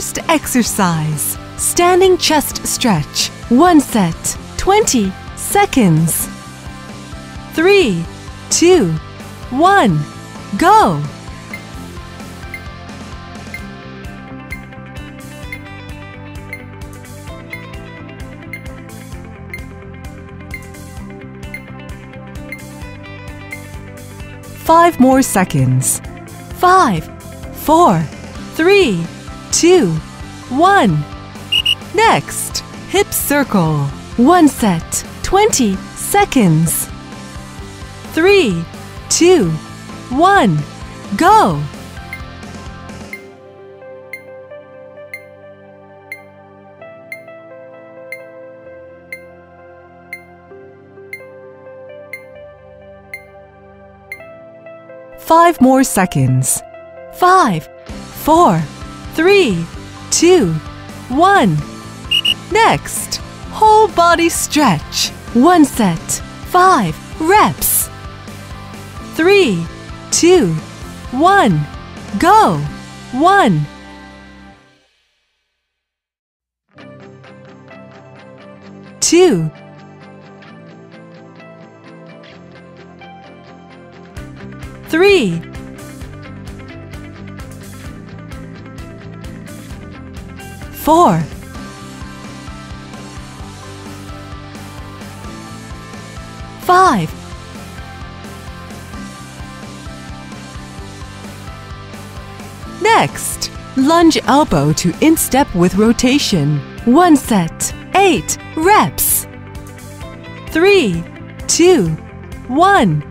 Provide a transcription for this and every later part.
First exercise standing chest stretch. One set, 20 seconds. Three, two, one, go! Five more seconds. Five, four, three, two, one. Next, hip circle. One set, 20 seconds. Three, two, one, go! Five more seconds. Five, four, three, two, one. Next, whole body stretch. One set, five reps. Three, two, one, go. One. Two. Three. Four. Five. Next, lunge elbow to instep with rotation. One set, eight reps. Three, two, one,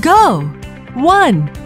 go. One.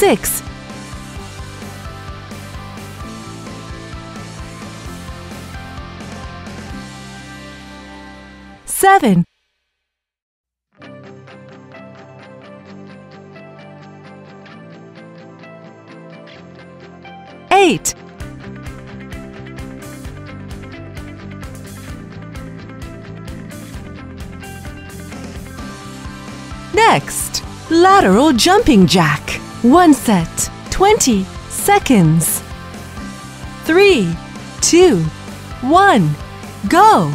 Six. Seven. Eight. Next, lateral jumping jack. One set, 20 seconds. Three, two, one, go!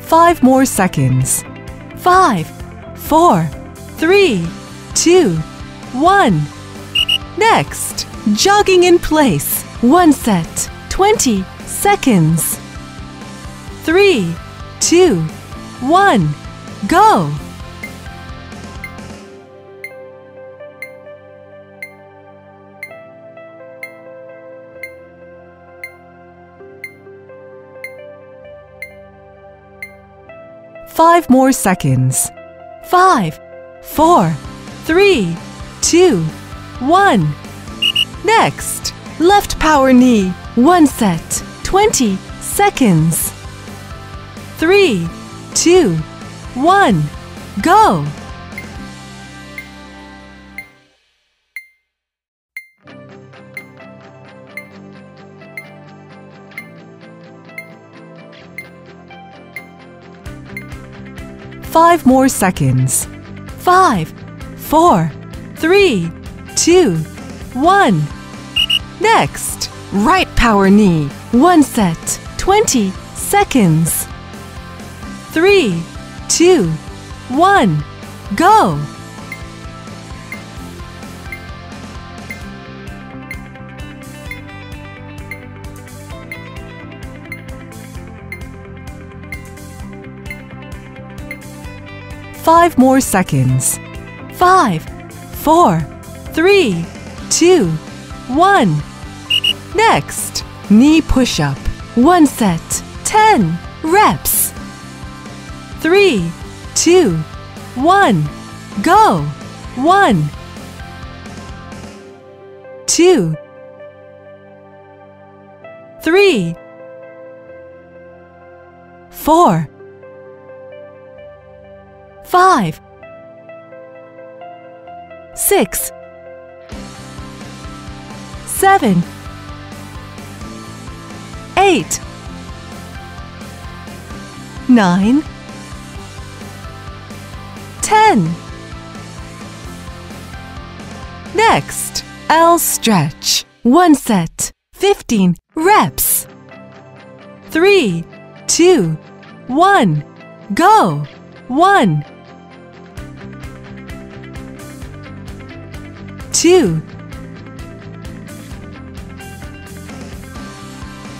Five more seconds. Five, four, three, two, one. Next, jogging in place. One set, 20 seconds. Three, two, one, go! Five more seconds. Five, four, three, two, one. Next, left power knee. One set, 20 seconds. Three, two, one, go! Five more seconds. Five, four, three, two, one. Next, right power knee. One set, 20 seconds. Three, two, one, go! Five more seconds. Five, four, three, two, one. Next, knee push up. One set, 10 reps. Three, two, one. Go. One, two, three, four, five, six, seven, eight, nine, ten. Next, L stretch. One set, 15 reps. Three, two, one, go. One, two,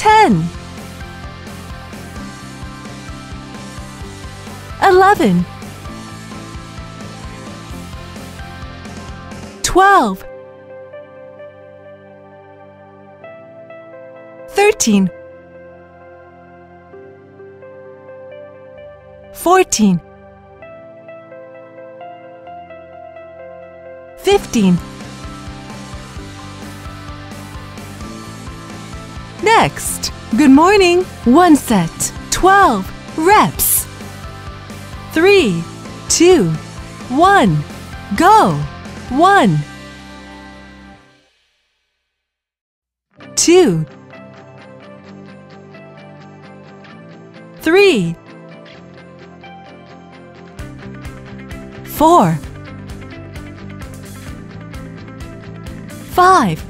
ten, eleven, twelve, thirteen, fourteen, fifteen. Next, good morning. One set, 12 reps. Three, two, one, go. One, two, three, four, five,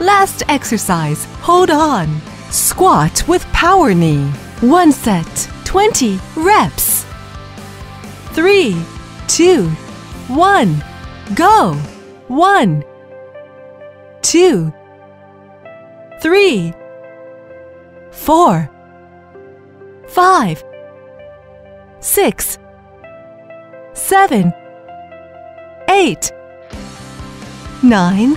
Last exercise. Hold on. Squat with power knee. One set, 20 reps. Three, two, one, go. One, two, three, four, five, six, seven, eight, nine,